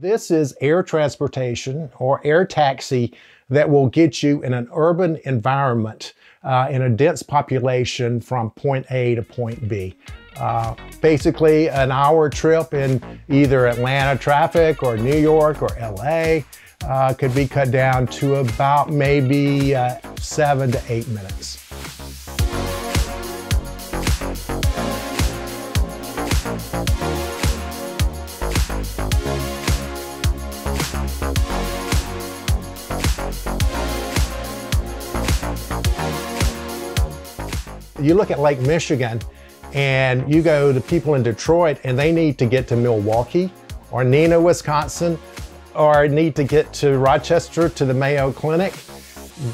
This is air transportation or air taxi that will get you in an urban environment uh, in a dense population from point A to point B. Uh, basically, an hour trip in either Atlanta traffic or New York or LA uh, could be cut down to about maybe uh, seven to eight minutes. You look at Lake Michigan and you go to people in Detroit and they need to get to Milwaukee or Neenah, Wisconsin, or need to get to Rochester to the Mayo Clinic.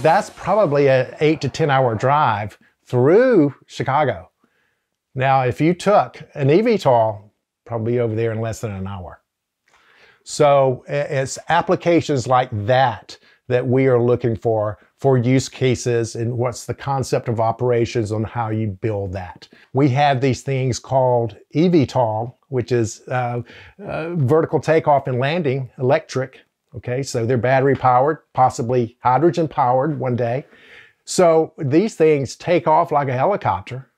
That's probably an eight to 10 hour drive through Chicago. Now, if you took an eVTOL, probably over there in less than an hour. So it's applications like that that we are looking for for use cases and what's the concept of operations on how you build that. We have these things called eVTOL, which is uh, uh, vertical takeoff and landing electric. Okay, so they're battery powered, possibly hydrogen powered one day. So these things take off like a helicopter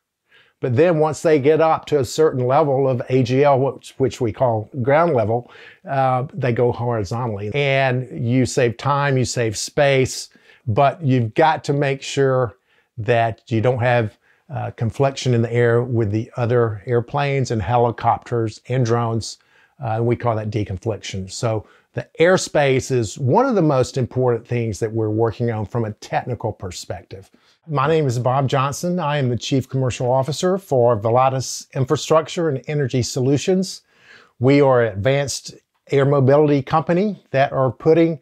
but then once they get up to a certain level of AGL, which, which we call ground level, uh, they go horizontally. And you save time, you save space, but you've got to make sure that you don't have uh, confliction in the air with the other airplanes and helicopters and drones. Uh, and we call that deconfliction. So the airspace is one of the most important things that we're working on from a technical perspective. My name is Bob Johnson. I am the Chief Commercial Officer for Volatus Infrastructure and Energy Solutions. We are an advanced air mobility company that are putting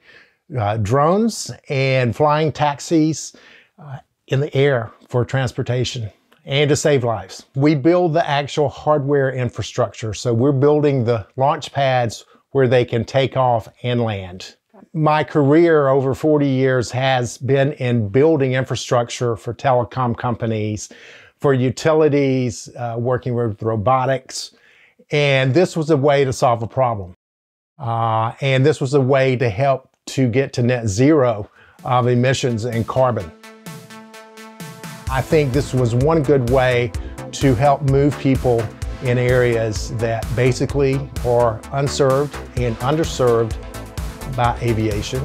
uh, drones and flying taxis uh, in the air for transportation and to save lives. We build the actual hardware infrastructure. So we're building the launch pads where they can take off and land my career over 40 years has been in building infrastructure for telecom companies, for utilities, uh, working with robotics. And this was a way to solve a problem. Uh, and this was a way to help to get to net zero of emissions and carbon. I think this was one good way to help move people in areas that basically are unserved and underserved by aviation.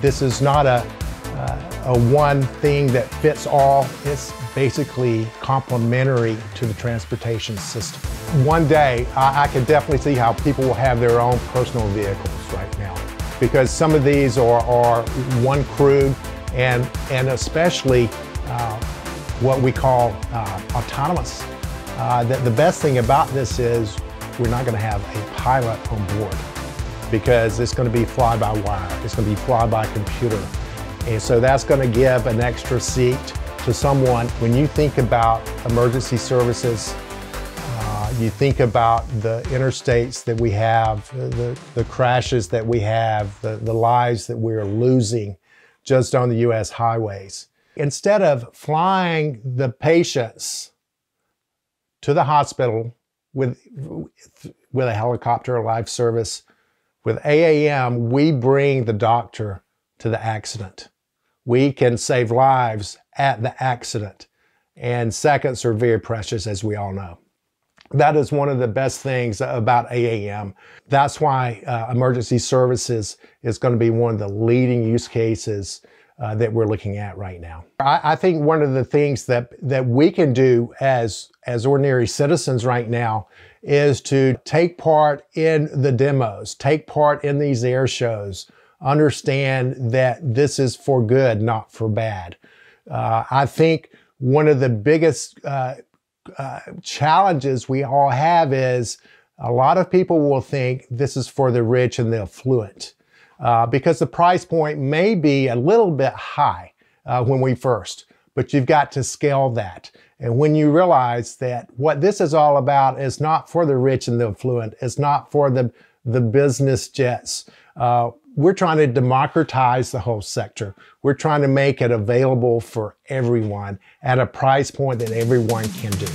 This is not a, uh, a one thing that fits all. It's basically complementary to the transportation system. One day, I, I can definitely see how people will have their own personal now because some of these are, are one crew and, and especially uh, what we call uh, autonomous. Uh, the, the best thing about this is we're not going to have a pilot on board because it's going to be fly-by-wire. It's going to be fly-by-computer. And so that's going to give an extra seat to someone. When you think about emergency services, you think about the interstates that we have, the, the crashes that we have, the, the lives that we're losing just on the U.S. highways. Instead of flying the patients to the hospital with, with a helicopter or life service, with AAM, we bring the doctor to the accident. We can save lives at the accident. And seconds are very precious, as we all know. That is one of the best things about AAM. That's why uh, emergency services is going to be one of the leading use cases uh, that we're looking at right now. I, I, think one of the things that, that we can do as, as ordinary citizens right now is to take part in the demos, take part in these air shows, understand that this is for good, not for bad. Uh, I think one of the biggest uh, uh, challenges we all have is a lot of people will think this is for the rich and the affluent uh, because the price point may be a little bit high uh, when we first, but you've got to scale that. And when you realize that what this is all about is not for the rich and the affluent, it's not for the, the business jets. We're trying to democratize the whole sector. We're trying to make it available for everyone at a price point that everyone can do.